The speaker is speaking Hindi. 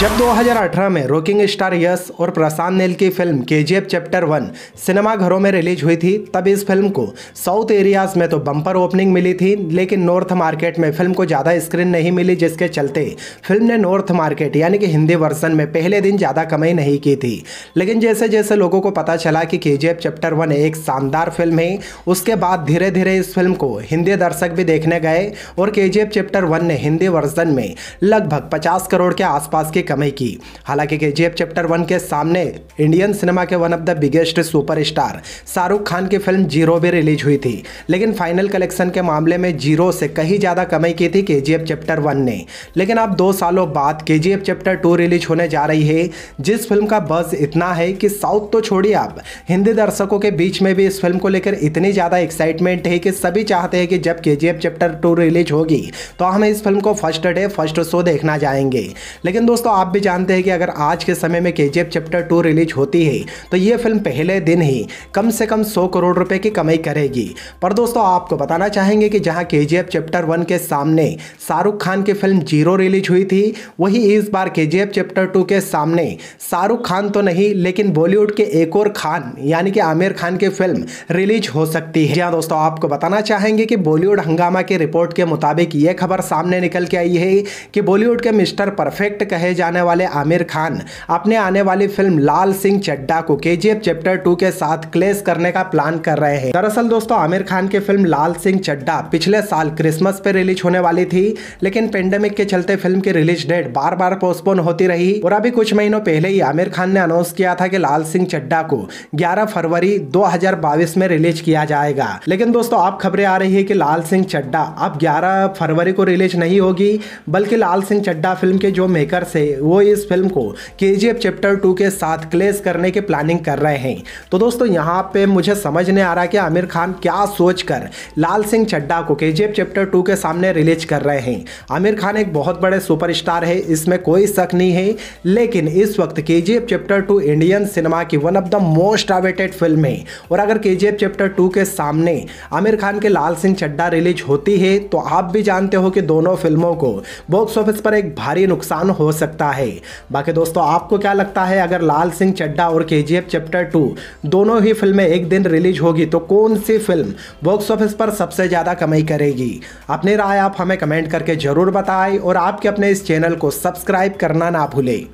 जब 2018 में रॉकिंग स्टार यश और प्रशांत नील की फ़िल्म के जी एफ़ चैप्टर वन सिनेमाघरों में रिलीज़ हुई थी, तब इस फ़िल्म को साउथ एरियाज़ में तो बम्पर ओपनिंग मिली थी, लेकिन नॉर्थ मार्केट में फ़िल्म को ज़्यादा स्क्रीन नहीं मिली, जिसके चलते फ़िल्म ने नॉर्थ मार्केट, यानी कि हिंदी वर्जन में पहले दिन ज़्यादा कमाई नहीं की थी। लेकिन जैसे जैसे लोगों को पता चला कि के चैप्टर वन एक शानदार फ़िल्म है, उसके बाद धीरे धीरे इस फ़िल्म को हिंदी दर्शक भी देखने गए और के चैप्टर वन ने हिंदी वर्जन में लगभग पचास करोड़ के आसपास की कमाई की। हालाँकि के चैप्टर वन के सामने इंडियन सिनेमा के one of the biggest superstar Shahrukh Khan की फ़िल्म ज़ीरो भी रिलीज़ हुई थी। लेकिन फाइनल कलेक्शन के मामले में ज़ीरो से कहीं ज़्यादा कमाई की थी के चैप्टर वन ने। लेकिन अब दो सालों बाद के चैप्टर टू रिलीज़ होने जा रही है, जिस फ़िल्म का बस इतना है कि साउथ तो छोड़िए आप। हिंदी दर्शकों के बीच में भी इस फ़िल्म को लेकर इतनी ज़्यादा एक्साइटमेंट है कि सभी चाहते हैं कि जब के चैप्टर टू रिलीज़ होगी तो हम इस फ़िल्म को फ़र्स्ट डे फ़र्स्ट शो देखना जाएँगे। लेकिन दोस्तों आप भी जानते हैं कि अगर आज के समय में के चैप्टर टू रिलीज़ होती है तो ये फ़िल्म पहले दिन ही कम से कम सौ करोड़ रुपए की कमाई करेगी। पर दोस्तों, आपको बताना चाहेंगे कि जहाँ के चैप्टर वन के सामने शाहरुख खान की फ़िल्म ज़ीरो रिलीज़ हुई थी, वही इस बार के चैप्टर टू के सामने शाहरुख खान तो नहीं, लेकिन बॉलीवुड के एक और खान, यानी कि आमिर खान की फ़िल्म रिलीज़ हो सकती है। हाँ दोस्तों, आपको बताना चाहेंगे कि बॉलीवुड हंगामा की रिपोर्ट के मुताबिक ये खबर सामने निकल के आई है कि बॉलीवुड के मिस्टर परफेक्ट कहे जाने वाले आमिर खान। अपने आने वाली फ़िल्म लाल सिंह चड्डा को के चैप्टर टू के साथ क्लेश करने का प्लान कर रहे हैं। दरअसल दोस्तों, आमिर खान की फ़िल्म लाल सिंह चड्डा पिछले साल क्रिसमस पे रिलीज़ होने वाली थी, लेकिन पेंडेमिक के चलते फ़िल्म की रिलीज़ डेट बार बार पोस्टपोन होती रही और अभी कुछ महीनों पहले ही आमिर खान ने अनाउंस किया था कि लाल सिंह चड्डा को 11 फरवरी 2022 में रिलीज़ किया जाएगा। लेकिन दोस्तों आप खबरें आ रही है कि लाल सिंह चड्डा अब 11 फरवरी को रिलीज़ नहीं होगी, बल्कि लाल सिंह चड्डा फ़िल्म के जो मेकर्स है वो इस फ़िल्म को के चैप्टर टू के साथ क्लेश करने की प्लानिंग कर रहे हैं। तो दोस्तों, यहाँ पे मुझे समझ नहीं आ रहा कि आमिर खान क्या सोच कर लाल सिंह चड्डा को के चैप्टर टू के सामने रिलीज़ कर रहे हैं। आमिर खान एक बहुत बड़े सुपरस्टार है, इसमें कोई शक नहीं है, लेकिन इस वक्त के चैप्टर टू इंडियन सिनेमा की one of the most awaited film है। और अगर के चैप्टर टू के सामने आमिर खान के लाल सिंह चड्डा रिलीज़ होती है तो आप भी जानते हो कि दोनों फ़िल्मों को बॉक्स ऑफ़िस पर एक भारी नुकसान हो सकता है। बाकी दोस्तों, आपको क्या लगता है, अगर लाल सिंह चड्डा और के चैप्टर टू दोनों ही फ़िल्में एक दिन रिलीज़ होगी तो कौन सी फ़िल्म बॉक्स ऑफ़िस पर सबसे ज़्यादा कमाई करेगी? अपनी राय आप हमें कमेंट करके ज़रूर बताएँ और आपके अपने इस चैनल को सब्सक्राइब करना ना भूलें।